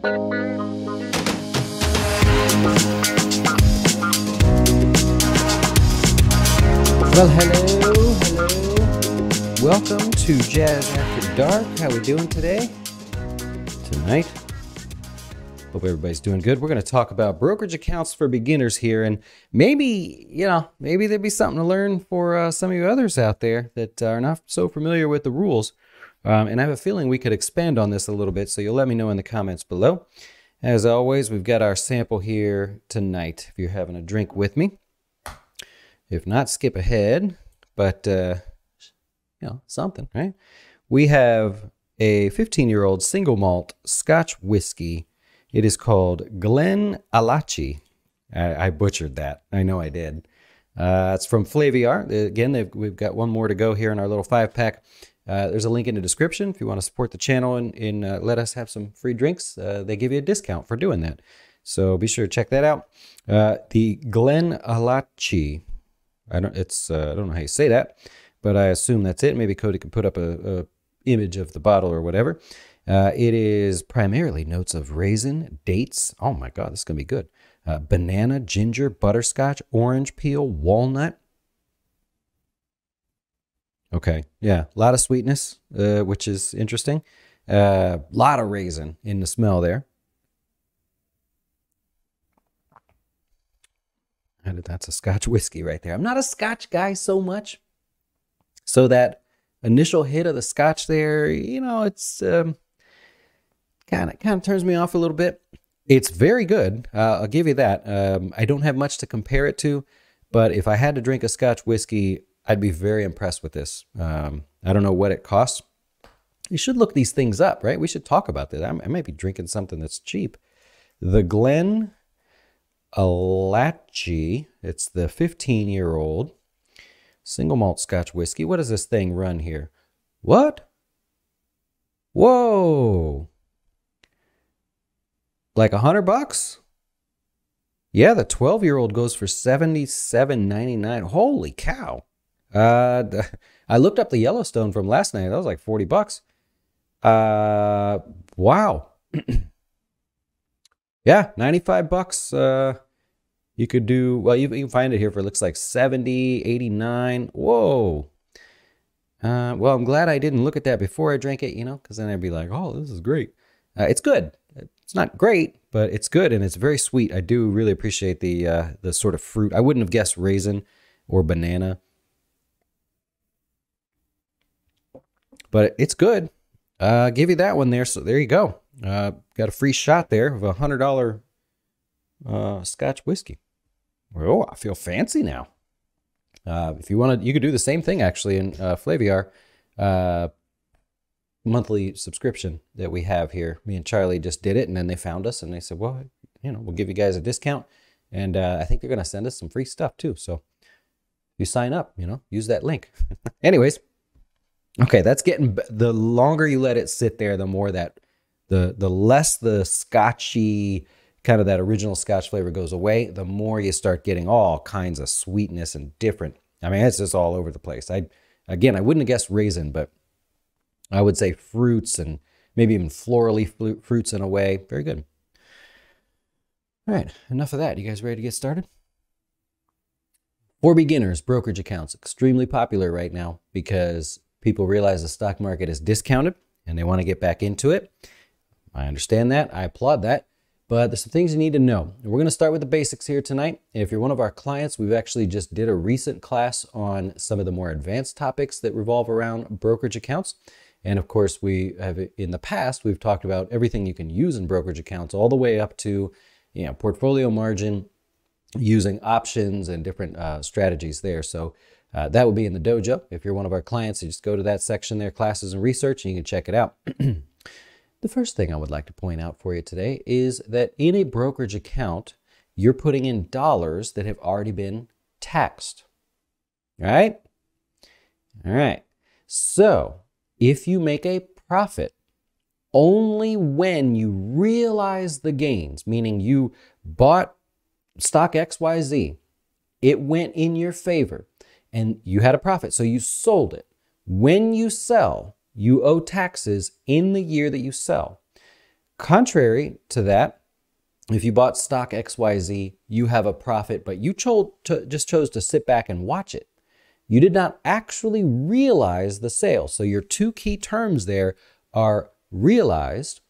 Well, hello, hello. Welcome to Jazz After Dark. How we doing today? Tonight. Hope everybody's doing good. We're going to talk about brokerage accounts for beginners here, and maybe you know, maybe there'd be something to learn for uh, some of you others out there that are not so familiar with the rules. Um, and I have a feeling we could expand on this a little bit, so you'll let me know in the comments below. As always, we've got our sample here tonight. If you're having a drink with me. If not, skip ahead. But, uh, you know, something, right? We have a 15 year old single malt Scotch whiskey. It is called Glen Alachi. I, I butchered that. I know I did. Uh, it's from Flaviar. Again, we've got one more to go here in our little five pack. Uh, there's a link in the description if you want to support the channel and, and uh, let us have some free drinks. Uh, they give you a discount for doing that. So be sure to check that out. Uh, the GlenAllachie I don't. It's uh, I don't know how you say that, but I assume that's it. Maybe Cody can put up a, a image of the bottle or whatever. Uh, it is primarily notes of raisin, dates. Oh my God, this is gonna be good. Uh, banana, ginger, butterscotch, orange peel, walnut. Okay, yeah, a lot of sweetness, uh, which is interesting. A uh, lot of raisin in the smell there. That's a Scotch whiskey right there. I'm not a Scotch guy so much. So that initial hit of the Scotch there, you know, it's kind of kind of turns me off a little bit. It's very good. Uh, I'll give you that. Um, I don't have much to compare it to, but if I had to drink a Scotch whiskey, I'd be very impressed with this. Um, I don't know what it costs. You should look these things up, right? We should talk about this. I might be drinking something that's cheap. The Glen Alachi. It's the 15 year old single malt Scotch whiskey. What does this thing run here? What? Whoa! Like a hundred bucks? Yeah, the 12 year old goes for 77.99. Holy cow! Uh, I looked up the Yellowstone from last night. That was like 40 bucks. Uh, wow. yeah, 95 bucks. Uh, you could do, well, you, you can find it here for, it looks like 70, 89. Whoa. Uh, well, I'm glad I didn't look at that before I drank it, you know, because then I'd be like, oh, this is great. Uh, it's good. It's not great, but it's good and it's very sweet. I do really appreciate the uh, the sort of fruit. I wouldn't have guessed raisin or banana, but it's good. Uh, give you that one there. So there you go. Uh, got a free shot there of a hundred dollar uh, Scotch whiskey. Oh, I feel fancy now. Uh, if you want to, you could do the same thing actually in uh, Flaviar uh, monthly subscription that we have here. Me and Charlie just did it, and then they found us and they said, "Well, you know, we'll give you guys a discount." And uh, I think they're going to send us some free stuff too. So you sign up, you know, use that link. Anyways, okay, that's getting the longer you let it sit there, the more that the the less the scotchy kind of that original scotch flavor goes away, the more you start getting all kinds of sweetness and different. I mean, it's just all over the place. I again, I wouldn't have guessed raisin, but I would say fruits and maybe even florally fruits in a way. Very good. All right, enough of that. You guys ready to get started? For beginners, brokerage accounts extremely popular right now because people realize the stock market is discounted and they want to get back into it. I understand that. I applaud that. But there's some things you need to know. We're going to start with the basics here tonight. If you're one of our clients, we've actually just did a recent class on some of the more advanced topics that revolve around brokerage accounts. And of course, we have in the past, we've talked about everything you can use in brokerage accounts all the way up to you know, portfolio margin, using options and different uh, strategies there. So uh, that would be in the dojo. If you're one of our clients, you just go to that section there, classes and research, and you can check it out. The first thing I would like to point out for you today is that in a brokerage account, you're putting in dollars that have already been taxed. Right? All right. So if you make a profit, only when you realize the gains, meaning you bought stock XYZ, it went in your favor and you had a profit, so you sold it. When you sell, you owe taxes in the year that you sell. Contrary to that, if you bought stock XYZ, you have a profit, but you cho- to, just chose to sit back and watch it. You did not actually realize the sale. So your two key terms there are realized,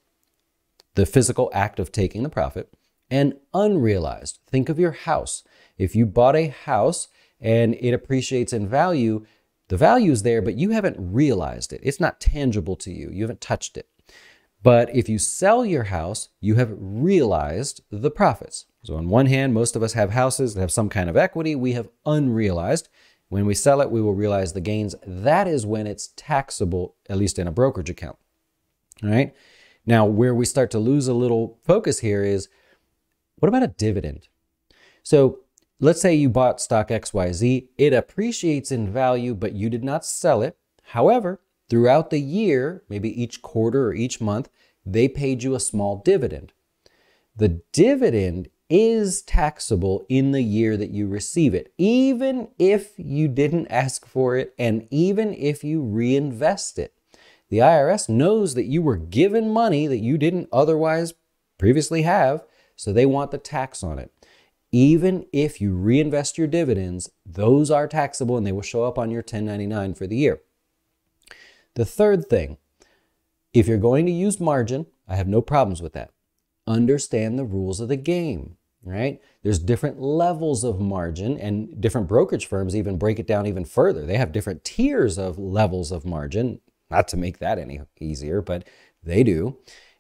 the physical act of taking the profit, and unrealized. Think of your house. If you bought a house and it appreciates in value, the value is there, but you haven't realized it. It's not tangible to you. You haven't touched it. But if you sell your house, you have realized the profits. So, on one hand, most of us have houses that have some kind of equity. We have unrealized. When we sell it, we will realize the gains. That is when it's taxable, at least in a brokerage account. All right. Now, where we start to lose a little focus here is what about a dividend? So, let's say you bought stock XYZ, it appreciates in value, but you did not sell it. However, throughout the year, maybe each quarter or each month, they paid you a small dividend. The dividend is taxable in the year that you receive it, even if you didn't ask for it and even if you reinvest it. The IRS knows that you were given money that you didn't otherwise previously have, so they want the tax on it. Even if you reinvest your dividends, those are taxable and they will show up on your 1099 for the year. The third thing, if you're going to use margin, I have no problems with that. Understand the rules of the game, right? There's different levels of margin, and different brokerage firms even break it down even further. They have different tiers of levels of margin, not to make that any easier, but they do.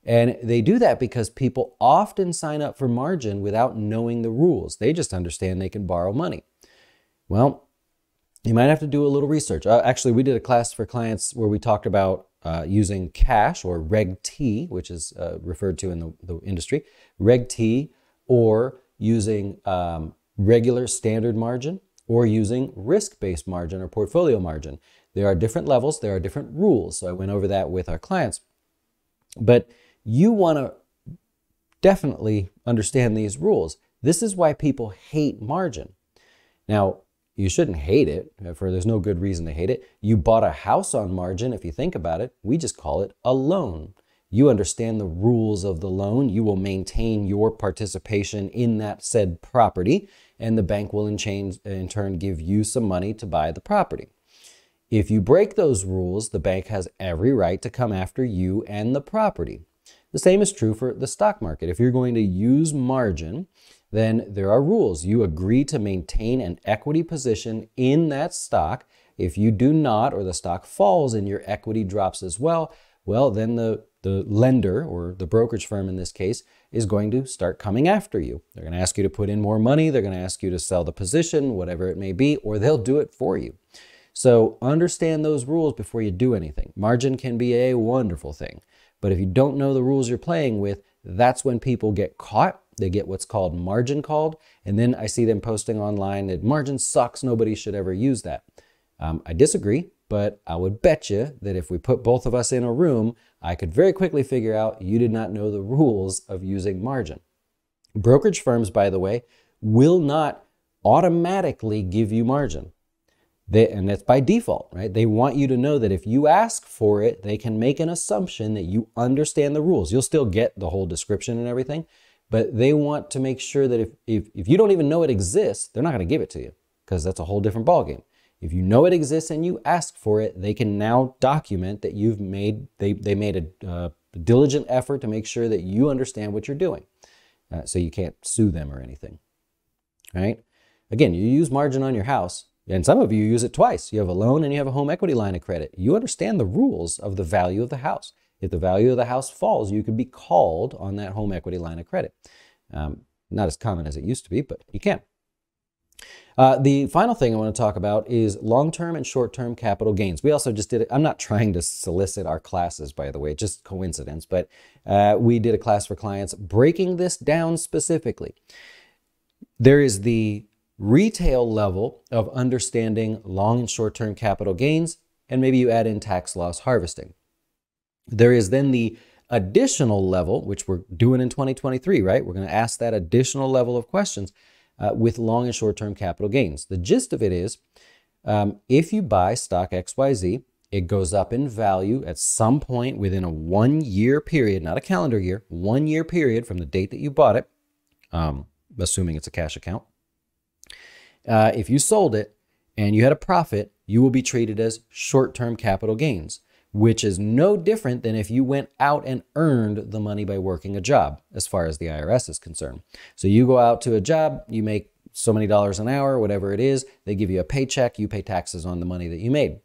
And they do that because people often sign up for margin without knowing the rules. They just understand they can borrow money. Well, you might have to do a little research. Uh, actually, we did a class for clients where we talked about uh, using cash or Reg T, which is uh, referred to in the, the, industry, Reg T, or using um, regular standard margin or using risk based margin or portfolio margin. There are different levels, there are different rules. So I went over that with our clients. But you want to definitely understand these rules. This is why people hate margin. Now, you shouldn't hate it, uh, for there's no good reason to hate it. You bought a house on margin, if you think about it. We just call it a loan. You understand the rules of the loan. You will maintain your participation in that said property, and the bank will in, change, in turn give you some money to buy the property. If you break those rules, the bank has every right to come after you and the property. The same is true for the stock market. If you're going to use margin, then there are rules. You agree to maintain an equity position in that stock. If you do not, or the stock falls and your equity drops as well, well, then the, the lender, or the brokerage firm in this case, is going to start coming after you. They're going to ask you to put in more money. They're going to ask you to sell the position, whatever it may be, or they'll do it for you. So understand those rules before you do anything. Margin can be a wonderful thing. But if you don't know the rules you're playing with, that's when people get caught. They get what's called margin called. And then I see them posting online that margin sucks. Nobody should ever use that. Um, I disagree, but I would bet you that if we put both of us in a room, I could very quickly figure out you did not know the rules of using margin. Brokerage firms, by the way, will not automatically give you margin. They, and that's by default, right? They want you to know that if you ask for it, they can make an assumption that you understand the rules. You'll still get the whole description and everything, but they want to make sure that if, if, if you don't even know it exists, they're not going to give it to you because that's a whole different ballgame. If you know it exists and you ask for it, they can now document that you've made, they, they made a uh, diligent effort to make sure that you understand what you're doing. Uh, so you can't sue them or anything, right? Again, you use margin on your house and some of you use it twice. You have a loan and you have a home equity line of credit. You understand the rules of the value of the house. If the value of the house falls, you can be called on that home equity line of credit. Um, not as common as it used to be, but you can. Uh, the final thing I want to talk about is long-term and short-term capital gains. We also just did it. I'm not trying to solicit our classes, by the way, just coincidence, but uh, we did a class for clients breaking this down specifically. There is the retail level of understanding long and short term capital gains, and maybe you add in tax loss harvesting. There is then the additional level, which we're doing in 2023, right? We're going to ask that additional level of questions uh, with long and short term capital gains. The gist of it is um, if you buy stock XYZ it goes up in value at some point within a one year period, not a calendar year, one year period from the date that you bought it, um, assuming it's a cash account. Uh, if you sold it and you had a profit, you will be treated as short term capital gains, which is no different than if you went out and earned the money by working a job, as far as the IRS is concerned. So you go out to a job, you make so many dollars an hour, whatever it is, they give you a paycheck, you pay taxes on the money that you made.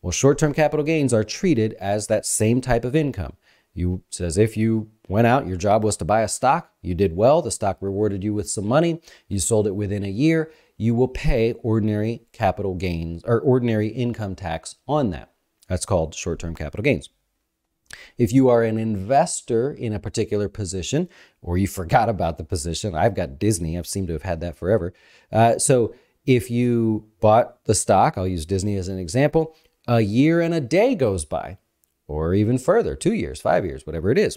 Well, short-term capital gains are treated as that same type of income. You says if you went out, your job was to buy a stock, you did well, the stock rewarded you with some money, you sold it within a year, you will pay ordinary capital gains or ordinary income tax on that. That's called short-term capital gains. If you are an investor in a particular position, or you forgot about the position, I've got Disney, I've seemed to have had that forever. Uh, so if you bought the stock, I'll use Disney as an example, a year and a day goes by, or even further, two years, five years, whatever it is.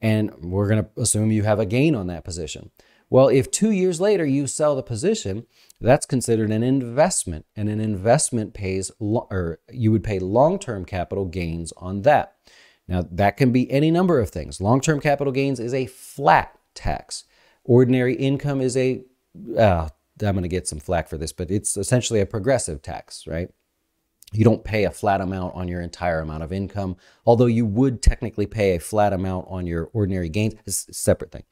And we're going to assume you have a gain on that position. Well, if two years later you sell the position, that's considered an investment, and an investment pays, or you would pay long term capital gains on that. Now, that can be any number of things. Long term capital gains is a flat tax, ordinary income is a, uh, I'm going to get some flack for this, but it's essentially a progressive tax, right? You don't pay a flat amount on your entire amount of income, although you would technically pay a flat amount on your ordinary gains. It's a separate thing.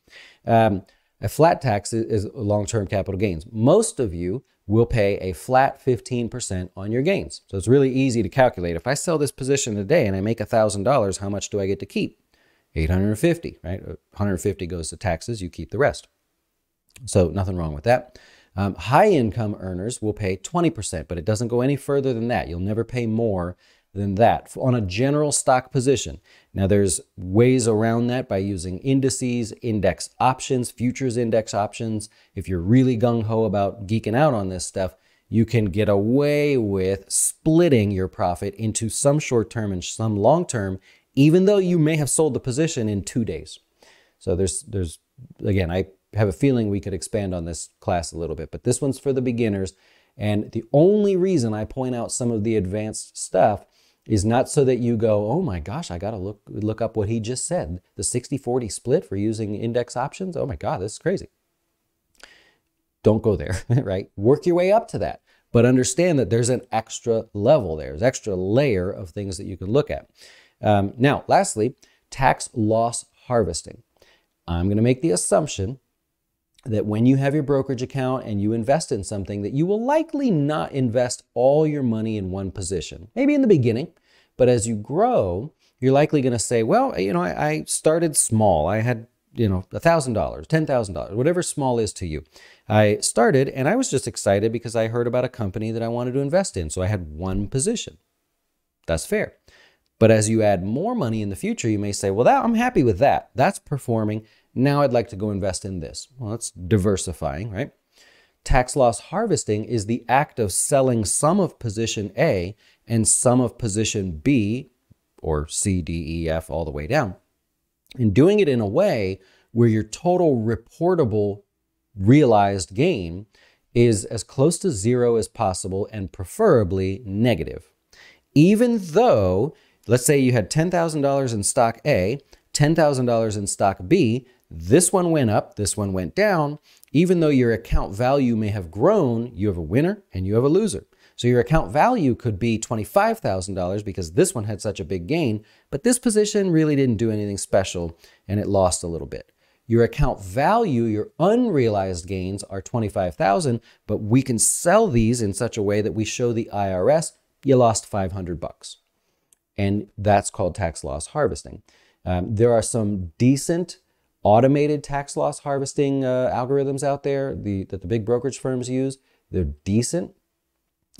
Um, a flat tax is long-term capital gains. Most of you will pay a flat 15% on your gains. So it's really easy to calculate. If I sell this position today and I make $1,000, how much do I get to keep? 850, right? 150 goes to taxes, you keep the rest. So nothing wrong with that. Um, high income earners will pay 20%, but it doesn't go any further than that. You'll never pay more than that on a general stock position. Now, there's ways around that by using indices, index options, futures index options. If you're really gung ho about geeking out on this stuff, you can get away with splitting your profit into some short term and some long term, even though you may have sold the position in two days. So there's, there's again, I have a feeling we could expand on this class a little bit, but this one's for the beginners. And the only reason I point out some of the advanced stuff is not so that you go, oh my gosh, I got to look, look up what he just said. The 60-40 split for using index options. Oh my God, this is crazy. Don't go there, right? Work your way up to that. But understand that there's an extra level there. There's extra layer of things that you can look at. Um, now, lastly, tax loss harvesting. I'm going to make the assumption that when you have your brokerage account and you invest in something that you will likely not invest all your money in one position maybe in the beginning but as you grow you're likely going to say well you know I, I, started small. I had you know $1000 $10000 whatever small is to you. I started and i was just excited because i heard about a company that i wanted to invest in so i had one position. That's fair. But as you add more money in the future you may say well that, i'm happy with that. That's performing. Now I'd like to go invest in this. Well, that's diversifying, right? Tax loss harvesting is the act of selling some of position A and some of position B, or C, D, E, F, all the way down, and doing it in a way where your total reportable realized gain is as close to zero as possible and preferably negative. Even though, let's say you had $10,000 in stock A, $10,000 in stock B, this one went up, this one went down. Even though your account value may have grown, you have a winner and you have a loser. So your account value could be $25,000 because this one had such a big gain, but this position really didn't do anything special and it lost a little bit. Your account value, your unrealized gains are 25,000, but we can sell these in such a way that we show the IRS you lost 500 bucks. And that's called tax loss harvesting. Um, there are some decent automated tax loss harvesting uh, algorithms out there the, that the big brokerage firms use. They're decent.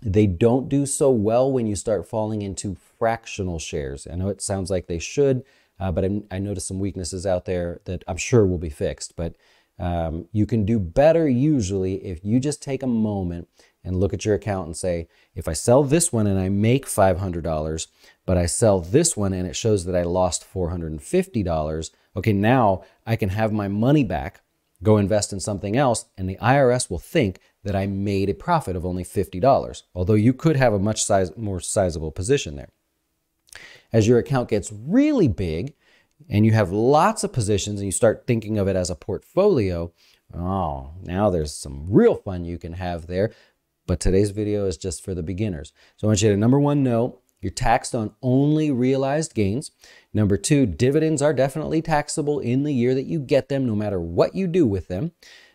They don't do so well when you start falling into fractional shares. I know it sounds like they should, uh, but I'm, i noticed some weaknesses out there that I'm sure will be fixed. But um, you can do better usually if you just take a moment and look at your account and say, if I sell this one and I make $500, but I sell this one and it shows that I lost $450, okay, now I can have my money back, go invest in something else, and the IRS will think that I made a profit of only $50, although you could have a much size, more sizable position there. As your account gets really big and you have lots of positions and you start thinking of it as a portfolio, oh, now there's some real fun you can have there. But today's video is just for the beginners. So I want you to number one know you're taxed on only realized gains. Number two, dividends are definitely taxable in the year that you get them, no matter what you do with them.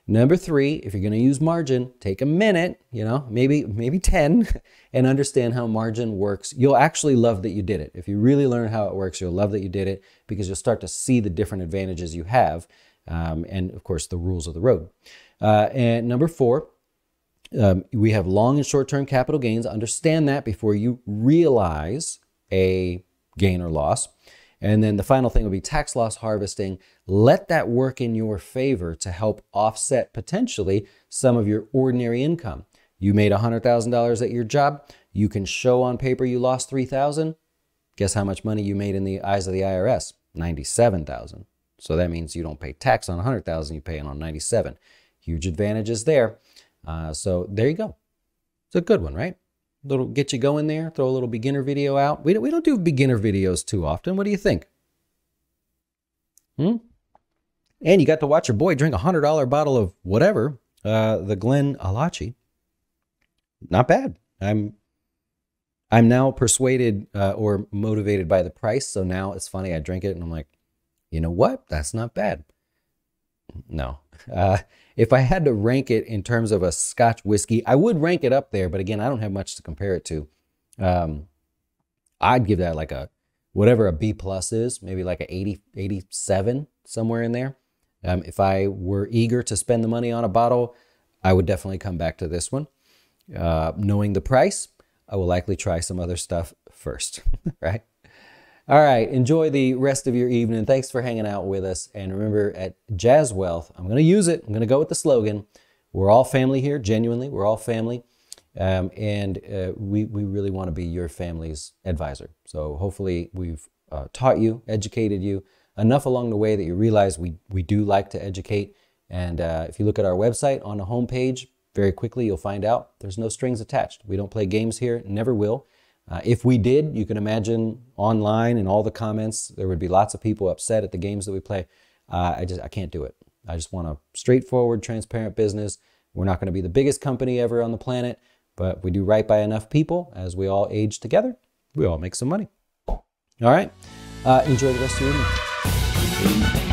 Number three, if you're going to use margin, take a minute, you know, maybe maybe 10, and understand how margin works. You'll actually love that you did it. If you really learn how it works, you'll love that you did it because you'll start to see the different advantages you have, um, and of course the rules of the road. Uh, and number four, um, we have long and short-term capital gains. Understand that before you realize a gain or loss. And then the final thing would be tax loss harvesting. Let that work in your favor to help offset potentially some of your ordinary income. You made $100,000 at your job. You can show on paper you lost 3000 Guess how much money you made in the eyes of the IRS? 97,000. So that means you don't pay tax on 100,000, you pay it on 97. Huge advantages there. Uh, so there you go. It's a good one, right? Little get you going there. Throw a little beginner video out. We don't, we don't do beginner videos too often. What do you think? Hmm? And you got to watch your boy drink a hundred dollar bottle of whatever, uh, the GlenAllachie. Not bad. I'm I'm now persuaded uh, or motivated by the price. So now it's funny. I drink it and I'm like, you know what? That's not bad. No. Uh, if I had to rank it in terms of a Scotch whiskey, I would rank it up there. But again, I don't have much to compare it to. Um, I'd give that like a whatever a B plus is, maybe like a 80, 87, somewhere in there. Um, if I were eager to spend the money on a bottle, I would definitely come back to this one. Uh, knowing the price, I will likely try some other stuff first, right? All right, enjoy the rest of your evening. Thanks for hanging out with us. And remember, at Jazz Wealth, I'm going to use it. I'm going to go with the slogan. We're all family here, genuinely. We're all family. Um, and uh, we, we really want to be your family's advisor. So hopefully we've uh, taught you, educated you enough along the way that you realize we, we do like to educate. And uh, if you look at our website on the homepage, very quickly you'll find out there's no strings attached. We don't play games here, never will. Uh, if we did, you can imagine online in all the comments, there would be lots of people upset at the games that we play. Uh, I just I can't do it. I just want a straightforward, transparent business. We're not going to be the biggest company ever on the planet, but we do right by enough people as we all age together. We all make some money. All right. Uh, enjoy the rest of your evening.